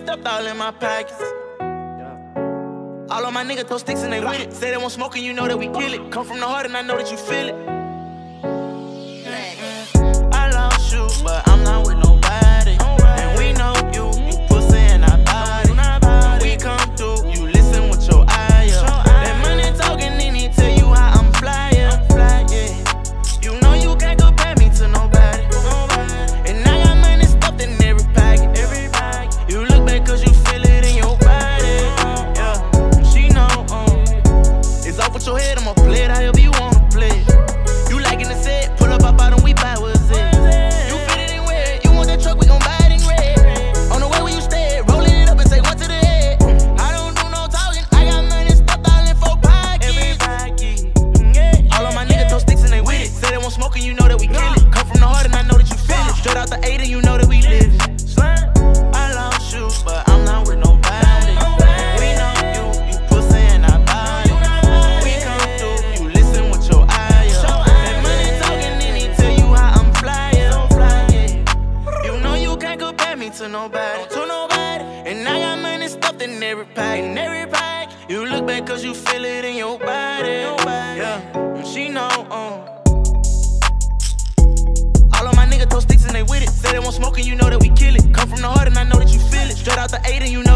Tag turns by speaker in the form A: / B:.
A: money all in my pockets. All of my niggas throw sticks and they with it. Say they want smoking, you know that we kill it. Come from the heart and I know that you feel it. I'ma play it however you wanna play it. You liking the set, pull up, I bottom, we buy what's it. You fit it in red, you want that truck, we gon' buy it in red. On the way where you stay, rolling it up and say one to the head. I don't do no talking, I got money stuffed all in four pockets. Pocket. All of my niggas throw sticks and they with it. Say they want smoking, you know that we kill it. Come from the heart and I know that you feel it. Straight out the eight and you know that we live. I to nobody, to nobody. And I got money stuffed in every pack, in every pack. You look back cause you feel it in your body. Yeah, and she know, um. All of my niggas throw sticks and they with it. Say they want smoking, you know that we kill it. Come from the heart and I know that you feel it. Straight out the eight and you know